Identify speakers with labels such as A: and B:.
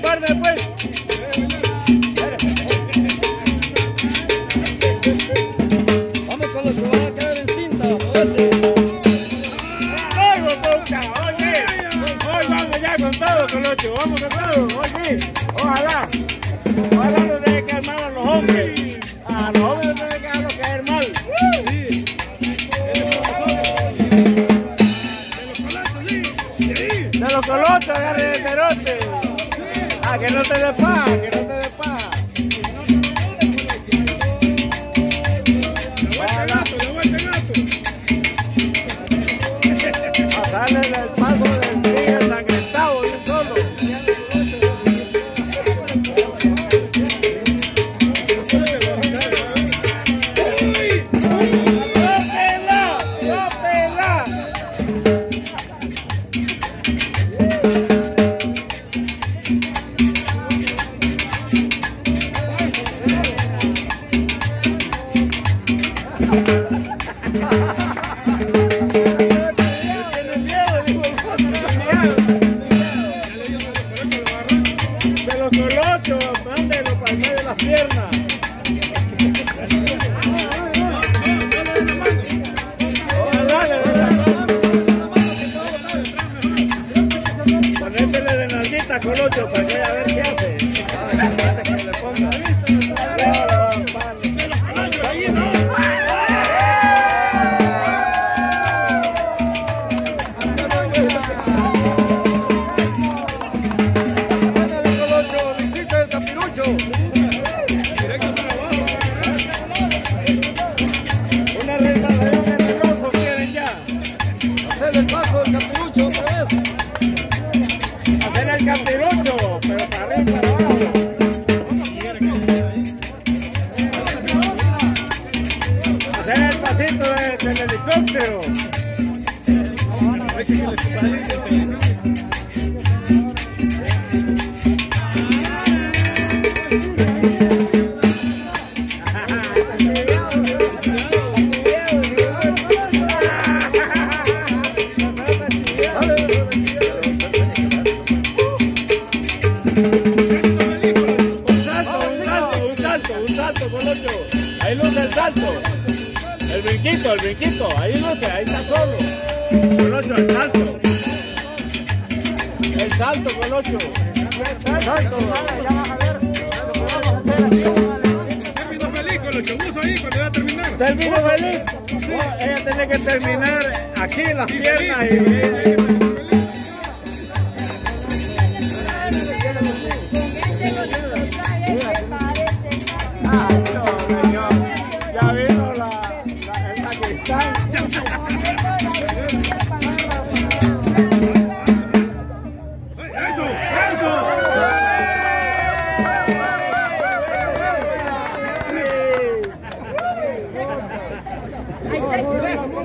A: parte pues. Vamos con los que van a quedar en cinta. ¡Ay, botuca! Oye, hoy vamos ya con todo, Colocho. Vamos con todo. Oye, ojalá. Ojalá no deje caer mal a los hombres. A los hombres no que dejarlos caer mal. De los colochos, agarre el cerote. Que no te dé 50 colochos para que a ver qué hace. el paso del capirucho otra vez. El capirucho, pero para arriba para abajo. Hacer el pasito de- del helicóptero. Un salto, un salto, un salto, un salto, Colocho. Ahí luce el salto. El brinquito, el brinquito. Ahí luce, ahí está solo. Colocho, el salto. El salto, Colocho. El salto. Ya vas a ver.
B: Terminó feliz con los chobuzos ahí cuando iba a terminar.
A: ¿Termino feliz? Ella tenía que terminar aquí en las piernas y... Ahí está,